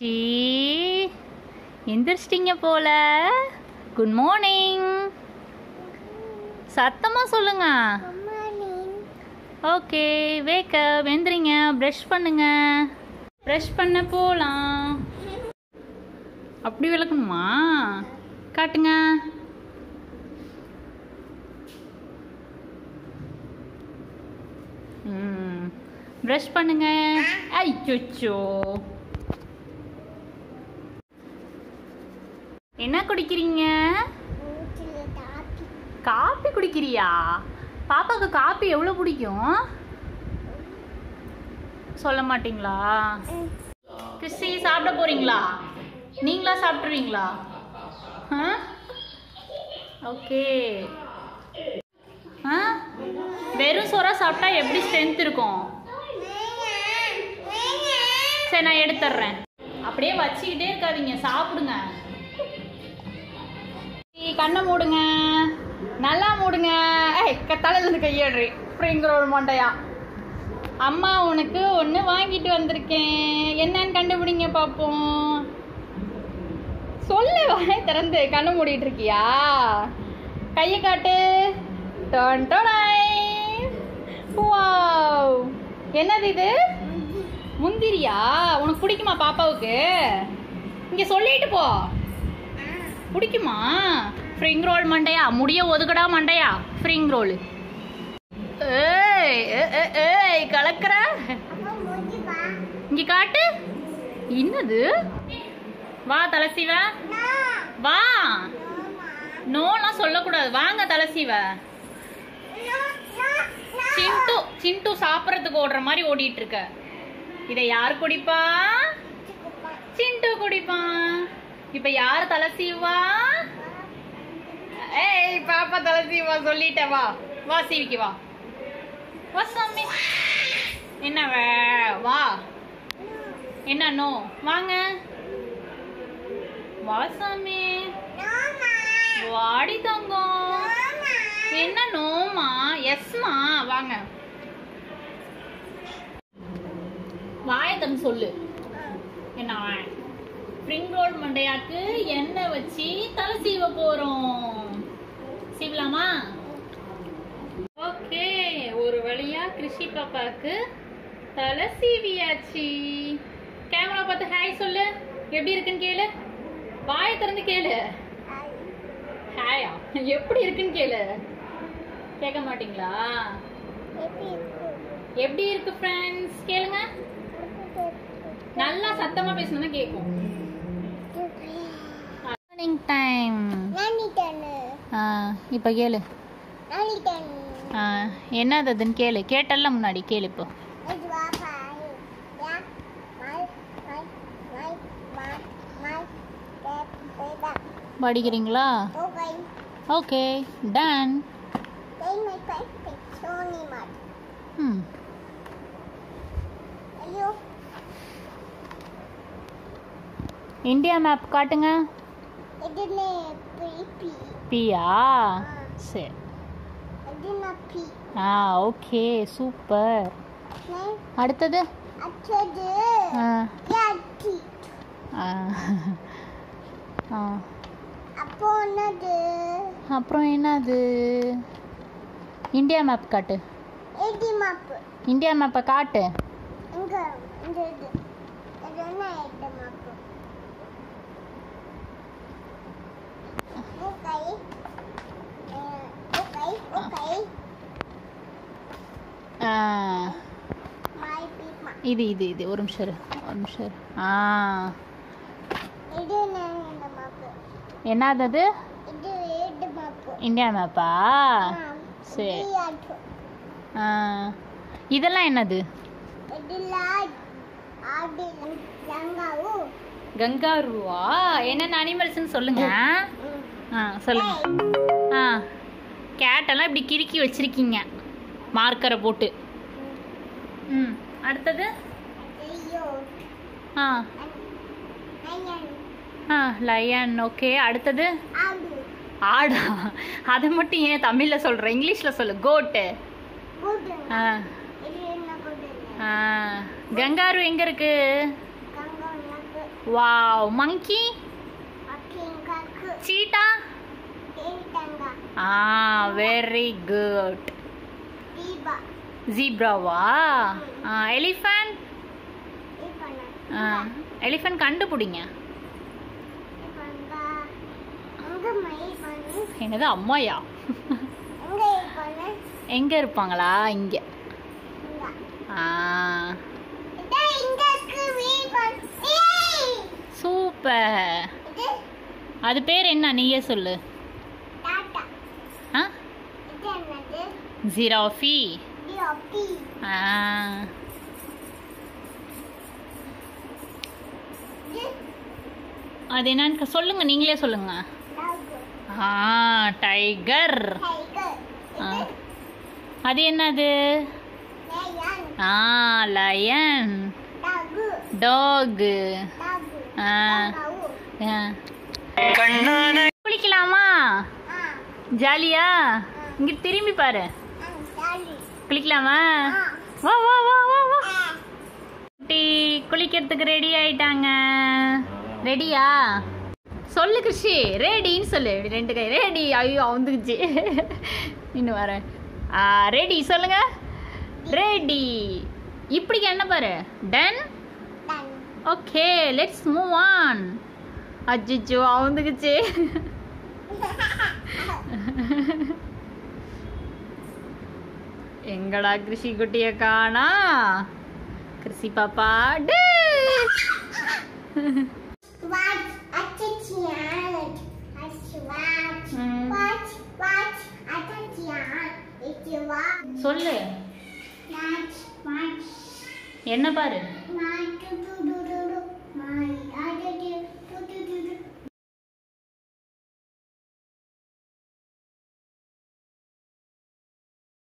C. எந்திரிச்சிட்டிங்க போல. Good morning சத்தமாக சொல்லுங்க. ஓகே வேக்க வெந்துறீங்க ப்ரஷ் பண்ணுங்க. ப்ரஷ் பண்ண போகலாம் அப்படி விளக்கணுமா? காட்டுங்க. ம். ப்ரஷ் பண்ணுங்க. ஐயோ என்ன குடிக்கிறீங்க? காப்பி குடிக்கிறியா? பாப்பாக்கு காப்பி எவ்வளோ பிடிக்கும்? சொல்ல மாட்டீங்களா? கிறிஸ்டி சாப்பிட போறீங்களா? நீங்களா சாப்பிட்ருவீங்களா ஓகே. ஆ? வெறும் சோறா சாப்பிட்டா எப்படி ஸ்ட்ரென்த் இருக்கும்? சரி நான் எடுத்துட்றேன் அப்படியே வச்சுக்கிட்டே இருக்காதீங்க சாப்பிடுங்க. கண்ணை மூடுங்க. நல்லா மூடுங்க. ஏய் க- தலையில இருந்து கையாடுறி அப்படிங்கிற ஒரு மண்டையா. அம்மா உனக்கு ஒன்று வாங்கிட்டு வந்திருக்கேன். என்னன்னு கண்டுபிடிங்க பார்ப்போம் சொல்லு வாய் திறந்து. கண்ணு மூடிட்டு இருக்கியா? கையை காட்டு. டன் டொடாய். வாவ். என்னது இது? முந்திரியா? உனக்கு பிடிக்குமா பாப்பாவுக்கு? இங்க சொல்லிட்டு போ. பிடிக்குமா? ஃப்ரிங் ரோல் மண்டையா? முடிய ஒதுக்கடா மண்டையா? ஃப்ரிங் ரோல் ஏய் ஏ- ஏய் கலக்குற? இங்க காட்டு. என்னது? வா தலசிவ. வா. நோலாம் சொல்லக்கூடாது. வாங்க தலசிவ. சிண்டு சிண்டு சாப்பிட்றதுக்கு ஓடுற மாதிரி ஓடிட்டு இருக்க இதை யார் குடிப்பா? சிண்டு குடிப்பான் இப்ப யார் தலை சீவா ஏய் பாப்பா தலை வா சொல்லிட்டேன் வா. வா சீவிக்கு வா. வா சாமி. என்ன வே- வா. என்ன நோ. வாங்க. வா சாமி. வாடி தங்கம். என்ன நோமா? எஸ்மா? வாங்க. வாயதம் சொல்லு. என்ன ஸ்ப்ரிங் ரோல் மண்டையாக்கு எண்ணெய் வச்சு தலை சீவ போறோம். சீவலாமா ஓகே ஒரு வழியா கிருஷி பாப்பாக்கு தலை சீவியாச்சு. கேமரா பார்த்து ஹாய் சொல்லு. எப்படி இருக்குன்னு கேளு. வாயை திறந்து கேளு. ஹாயா எப்படி இருக்குன்னு கேளு. கேட்க மாட்டீங்களா? எப்படி இருக்கு ஃப்ரெண்ட்ஸ் கேளுங்க. நல்லா சத்தமா பேசணும்னா கேட்கும். மார்னிங் டைம் இப்போ கேளு. ஆ, என்னது அதுன்னு கேளு. கேட்டல்ல முன்னாடி கேளு இப்போ. படிக்கிறீங்களா? Okay done. ம். இந்தியா மேப் காட்டுங்க. பியா சரி. Ah okay super. அடுத்தது? அப்புறம் என்னது? இந்தியா மேப் காட்டு. இந்தியா மேப்பை காட்டு இங்க இந்த இது இது இது. ஒரு நிமிஷம் ஒரு நிமிஷம். ஆ. என்னது அது? இந்தியா மேப்பா சரி. இதெல்லாம் என்னது? கங்காருவா? என்னென்ன அனிமல்ஸ்னு சொல்லுங்க. ஆ சொல்லுங்க. ஆ கேட்டெல்லாம் இப்படி கிறுக்கி வச்சிருக்கீங்க. மார்க்கரை போட்டு. ம் அடுத்தது? ஆ. ஆ லயன் ஓகே அடுத்தது? ஆடு. அதை மட்டும் ஏன் தமிழில் சொல்கிற இங்கிலீஷில் சொல்லு. கோட்டு கூடு ஆ. ஆ. கங்காரு எங்கே இருக்கு? கங்கா உனக்கு wow monkey cheetah ah very good ஜீப்ராவா elephant elephant கண்டுபிடிங்க. என்னது அம்மாயா? எங்க இருப்பாங்களா? இங்க. சூப்பர். அது பேர் என்ன? நீயே சொல்லு. ஆ? ஜிராஃபி. ஆ. அது என்னன்னு சொல்லுங்க நீங்களே சொல்லுங்க. Ah tiger. அது என்னது? Ah lion. Dog. Dog. Dog. ஆ. குளிக்கலாமா? ஜாலியா? இங்க திரும்பி பாரு. குளிக்கலாமா? வா வா வா வா வா. குட்டி குளிக்கிறதுக்கு ரெடி ஆயிட்டாங்க. ரெடியா சொல்லு கிருஷி. ரெடின்னு சொல்லு. ரெண்டு கை ரெடி ஐயோ அவுந்துக்குச்சு இன்னும் வரேன் ரெடி சொல்லுங்க. ரெடி இப்படி என்ன பாரு? Done done okay let's move on அஜிச்சோ அவுந்துக்குச்சு எங்கடா கிருஷி குட்டிய காணா கிருஷி பாப்பா Mm. சொல்லு என்ன பாரு